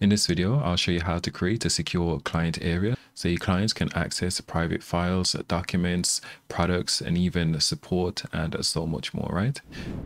In this video, I'll show you how to create a secure client area so your clients can access private files, documents, products, and even support and so much more, right?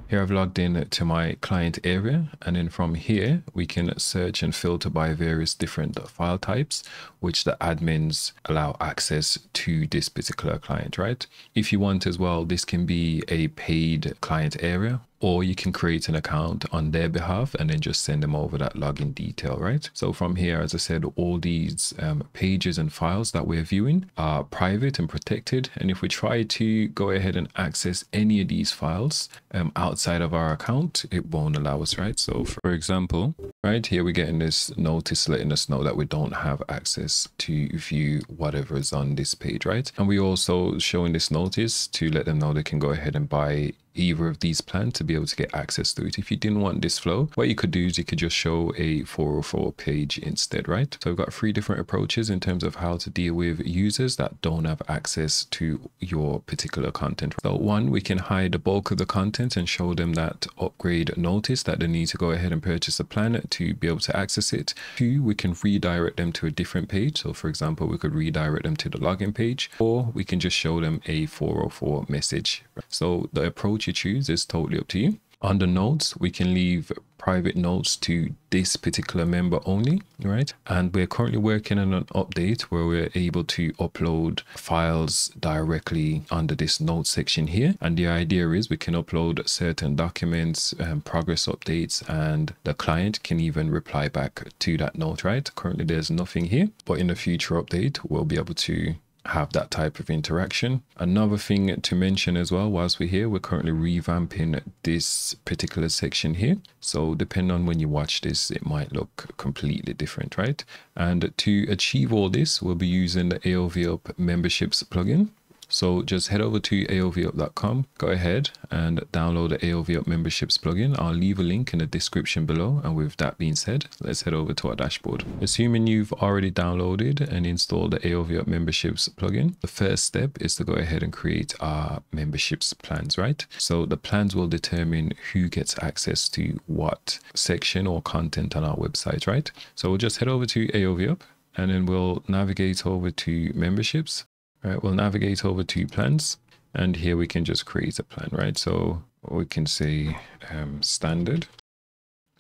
Here I've logged in to my client area and then from here we can search and filter by various different file types which the admins allow access to this particular client, right? If you want as well, this can be a paid client area or you can create an account on their behalf and then just send them over that login detail, right? So from here, as I said, all these um, pages and files that we're viewing are private and protected. And if we try to go ahead and access any of these files um, outside of our account, it won't allow us, right? So for example, right here, we're getting this notice letting us know that we don't have access to view whatever is on this page, right? And we also showing this notice to let them know they can go ahead and buy either of these plans to be able to get access to it. If you didn't want this flow, what you could do is you could just show a 404 page instead, right? So we've got three different approaches in terms of how to deal with users that don't have access to your particular content. So one, we can hide the bulk of the content and show them that upgrade notice that they need to go ahead and purchase a plan to be able to access it. Two, we can redirect them to a different page. So for example, we could redirect them to the login page, or we can just show them a 404 message. So the approach you choose is totally up to you. Under notes, we can leave private notes to this particular member only, right? And we're currently working on an update where we're able to upload files directly under this note section here. And the idea is we can upload certain documents, um, progress updates, and the client can even reply back to that note, right? Currently, there's nothing here, but in a future update, we'll be able to have that type of interaction. Another thing to mention as well, whilst we're here, we're currently revamping this particular section here. So depending on when you watch this, it might look completely different, right? And to achieve all this, we'll be using the AOV memberships plugin. So just head over to aovup.com, go ahead and download the AOV Up memberships plugin. I'll leave a link in the description below. And with that being said, let's head over to our dashboard. Assuming you've already downloaded and installed the AOV Up memberships plugin, the first step is to go ahead and create our memberships plans, right? So the plans will determine who gets access to what section or content on our website, right? So we'll just head over to AOV Up and then we'll navigate over to memberships Right, we'll navigate over to plans and here we can just create a plan, right? So we can say um, standard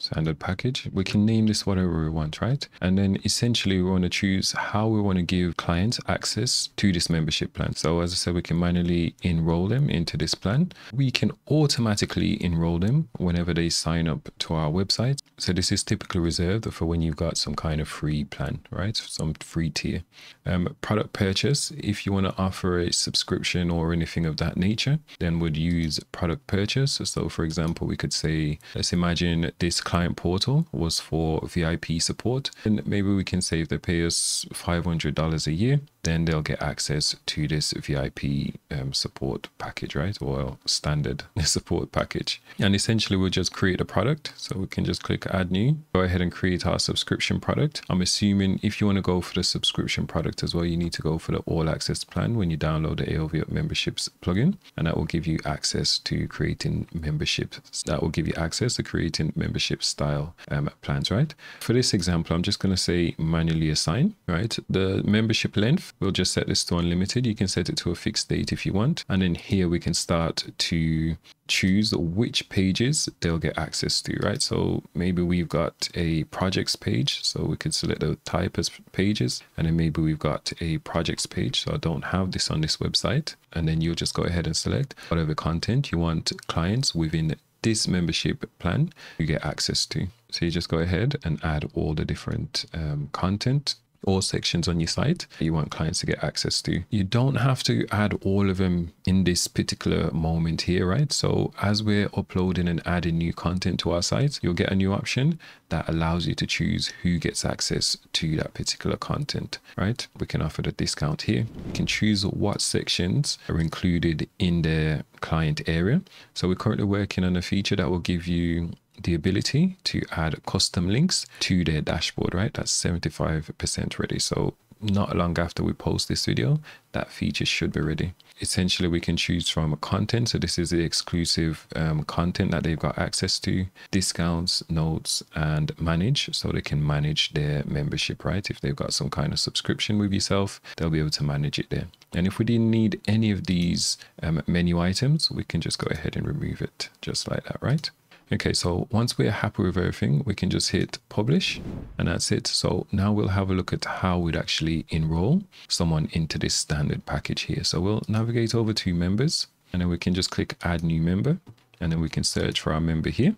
standard package. We can name this whatever we want, right? And then essentially we want to choose how we want to give clients access to this membership plan. So as I said, we can manually enroll them into this plan. We can automatically enroll them whenever they sign up to our website. So this is typically reserved for when you've got some kind of free plan, right? Some free tier. Um, product purchase, if you want to offer a subscription or anything of that nature, then would use product purchase. So for example, we could say, let's imagine this client portal was for VIP support. And maybe we can say if they pay us $500 a year, then they'll get access to this VIP um, support package, right? Or standard support package. And essentially we'll just create a product. So we can just click add new, go ahead and create our subscription product. I'm assuming if you want to go for the subscription product as well, you need to go for the all access plan when you download the AOV memberships plugin. And that will give you access to creating memberships. That will give you access to creating membership style um, plans, right? For this example, I'm just going to say manually assign, right? The membership length, we'll just set this to unlimited. You can set it to a fixed date if you want. And then here we can start to choose which pages they'll get access to, right? So maybe we've got a projects page, so we could select the type as pages, and then maybe we've got a projects page, so I don't have this on this website, and then you'll just go ahead and select whatever content you want clients within this membership plan you get access to. So you just go ahead and add all the different um, content or sections on your site you want clients to get access to. You don't have to add all of them in this particular moment here, right? So as we're uploading and adding new content to our site, you'll get a new option that allows you to choose who gets access to that particular content, right? We can offer the discount here. You can choose what sections are included in the client area. So we're currently working on a feature that will give you the ability to add custom links to their dashboard, right? That's 75% ready. So not long after we post this video, that feature should be ready. Essentially, we can choose from content. So this is the exclusive um, content that they've got access to, discounts, notes, and manage. So they can manage their membership, right? If they've got some kind of subscription with yourself, they'll be able to manage it there. And if we didn't need any of these um, menu items, we can just go ahead and remove it just like that, right? Okay, so once we're happy with everything, we can just hit publish and that's it. So now we'll have a look at how we'd actually enroll someone into this standard package here. So we'll navigate over to members and then we can just click add new member and then we can search for our member here,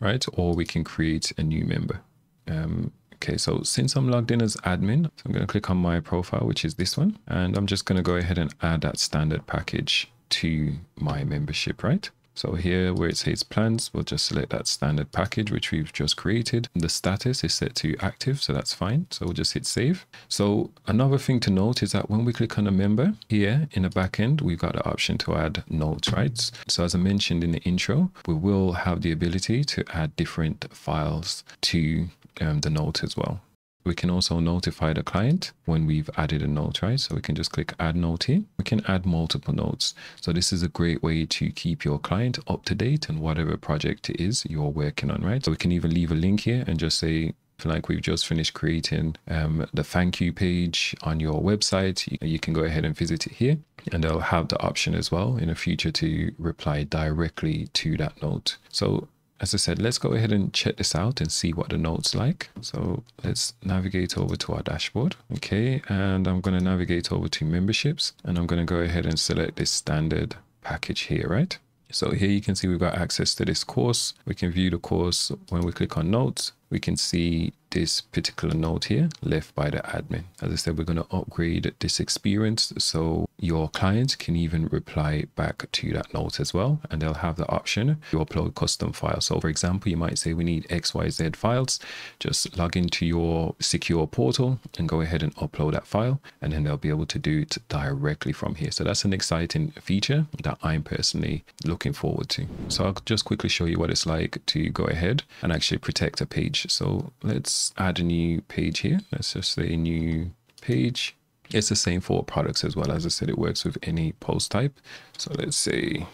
right? Or we can create a new member. Um, okay, so since I'm logged in as admin, so I'm going to click on my profile, which is this one, and I'm just going to go ahead and add that standard package to my membership, right? So here where it says plans, we'll just select that standard package, which we've just created. The status is set to active, so that's fine. So we'll just hit save. So another thing to note is that when we click on a member here in the backend, we've got the option to add notes, right? So as I mentioned in the intro, we will have the ability to add different files to um, the note as well. We can also notify the client when we've added a note, right? So we can just click add note here. We can add multiple notes. So this is a great way to keep your client up to date on whatever project it is you're working on, right? So we can even leave a link here and just say, like we've just finished creating um, the thank you page on your website, you, you can go ahead and visit it here and they'll have the option as well in the future to reply directly to that note. So as I said, let's go ahead and check this out and see what the notes like. So let's navigate over to our dashboard. Okay, and I'm going to navigate over to memberships and I'm going to go ahead and select this standard package here, right? So here you can see we've got access to this course. We can view the course when we click on notes. We can see this particular note here left by the admin. As I said, we're going to upgrade this experience so your client can even reply back to that note as well. And they'll have the option to upload custom files. So for example, you might say we need XYZ files. Just log into your secure portal and go ahead and upload that file. And then they'll be able to do it directly from here. So that's an exciting feature that I'm personally looking forward to. So I'll just quickly show you what it's like to go ahead and actually protect a page. So let's add a new page here. Let's just say new page it's the same for products as well. As I said, it works with any post type. So let's see.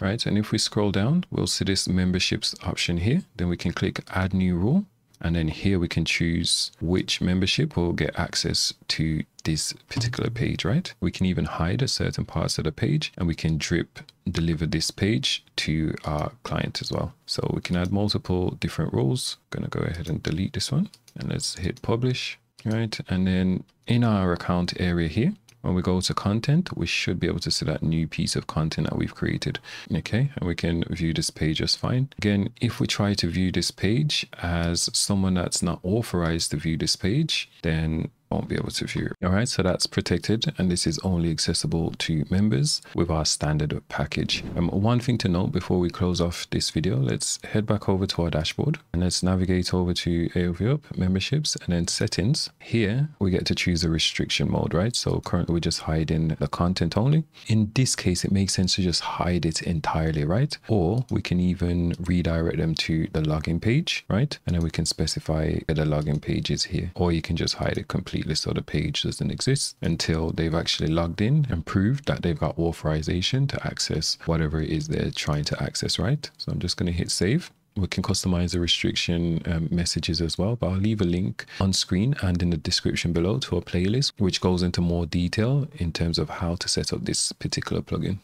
right. And if we scroll down, we'll see this memberships option here. Then we can click add new rule. And then here we can choose which membership will get access to this particular page, right? We can even hide a certain parts of the page and we can drip deliver this page to our client as well. So we can add multiple different rules. I'm to go ahead and delete this one and let's hit publish right? And then in our account area here, when we go to content, we should be able to see that new piece of content that we've created. Okay, and we can view this page just fine. Again, if we try to view this page as someone that's not authorized to view this page, then won't be able to view. All right, so that's protected and this is only accessible to members with our standard package. Um, one thing to note before we close off this video, let's head back over to our dashboard and let's navigate over to AOV Up, memberships and then settings. Here we get to choose a restriction mode, right? So currently we're just hiding the content only. In this case, it makes sense to just hide it entirely, right? Or we can even redirect them to the login page, right? And then we can specify the login page is here, or you can just hide it completely completely so the page doesn't exist until they've actually logged in and proved that they've got authorization to access whatever it is they're trying to access, right? So I'm just going to hit save we can customize the restriction um, messages as well but i'll leave a link on screen and in the description below to a playlist which goes into more detail in terms of how to set up this particular plugin